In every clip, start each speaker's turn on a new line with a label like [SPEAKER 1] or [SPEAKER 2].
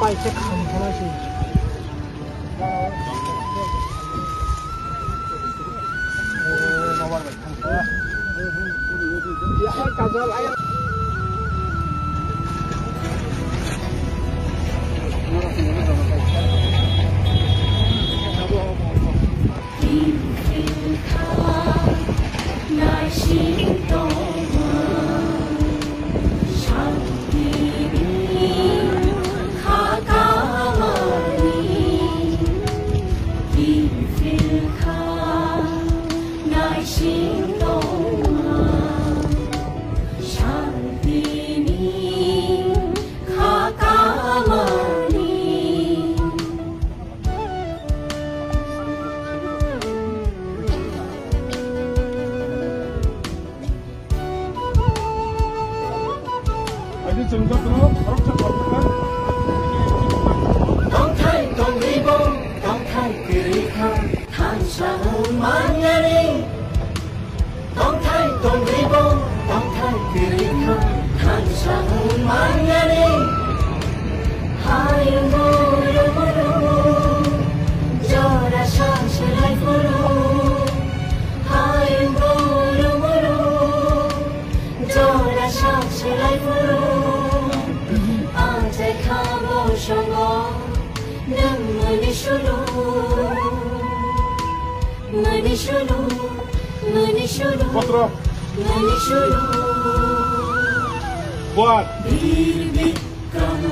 [SPEAKER 1] 拜这坑出来去。
[SPEAKER 2] Thank you. 정답으로 바로 잡아 شمع
[SPEAKER 3] دم منشلو
[SPEAKER 2] منشلو
[SPEAKER 3] منشلو فترة منشلو وان بيبي
[SPEAKER 2] كم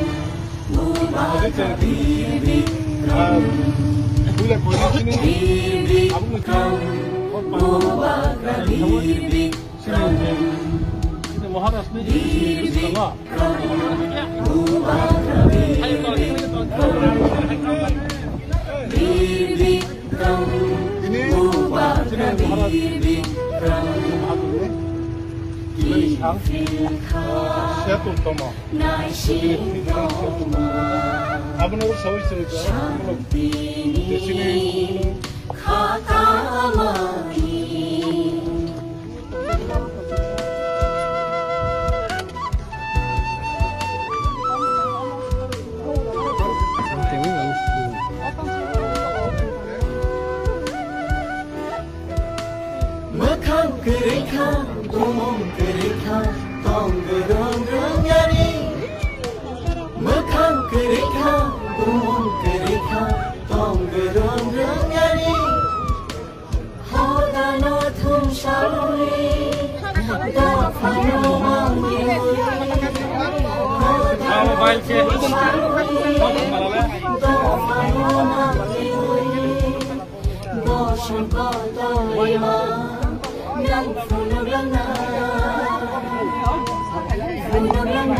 [SPEAKER 2] مبارك بيبي
[SPEAKER 3] كم بيبي كم مبارك بيبي
[SPEAKER 2] كم مهارة
[SPEAKER 3] سنين 아버지하고
[SPEAKER 2] 서 있으니까 대신에 তম
[SPEAKER 3] নাই
[SPEAKER 2] আপনার সবাই চিনি চিনি
[SPEAKER 3] খাতামানি Makan kereka, gumong kereka, tong gerong geronyani. Makan kereka, gumong kereka, tong gerong geronyani. Hoda no thum sharuri, da phano mangi hui. Hoda no thum sharuri, da phano mangi hui. Goshen kodoima, nang funog lang na. Funog lang, sunog lang na. Sunog lang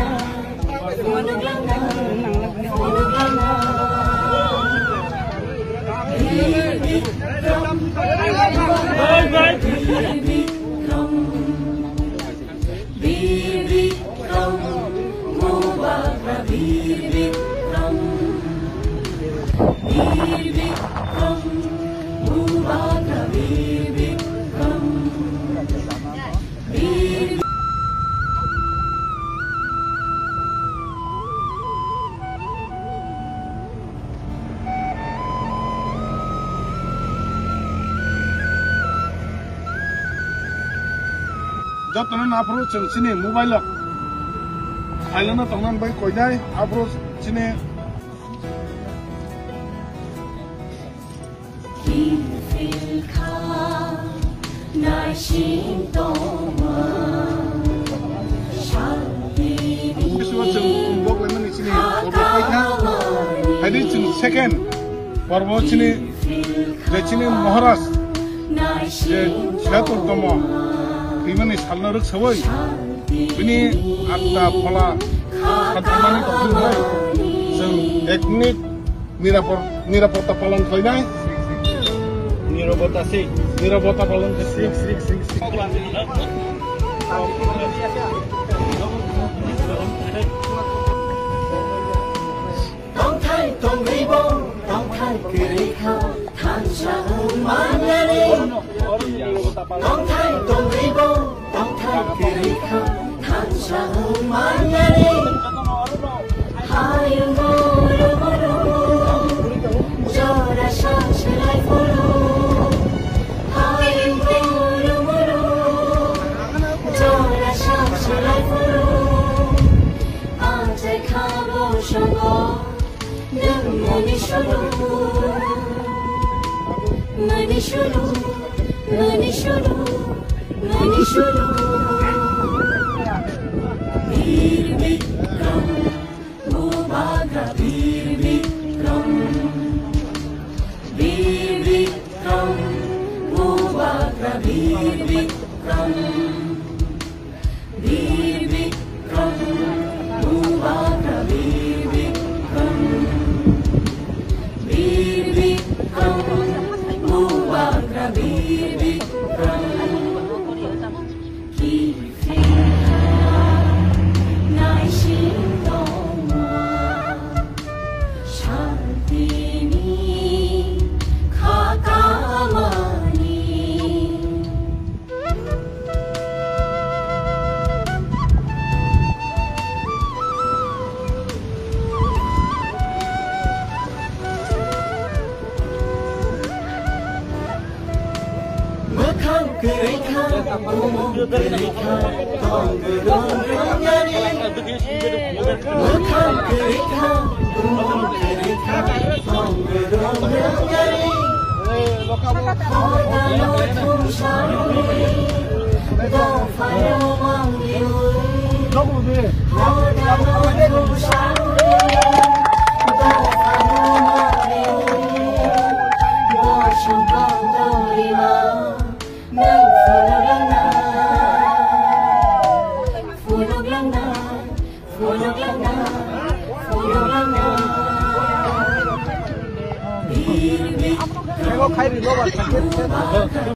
[SPEAKER 2] আফরো চিনি বিশ্ববা जों বক lemony চিনি। বক কইনা হাইদি চিনি second পর্ব চিনি মহারাজ, যে ছিয়াত্তরতম বিমানি সালনা রোগ সবাই बिनि आत्ता फला सानथामानि दंफांखौ जों एक मिनिट निरापद निरापत्ता पालन खालामनाय
[SPEAKER 1] নিরবতা সেই
[SPEAKER 2] निरापत्ता पालन
[SPEAKER 1] sick sick sick sick
[SPEAKER 3] Đông Thái Đông Lý Bông, Đông Money shuru, money shuru, money shuru. Come Gerekha, Gerekha, Tangrang Rangani Lokhan Gerekha, Kumon Gerekha, Tangrang 你
[SPEAKER 1] 是不是脑子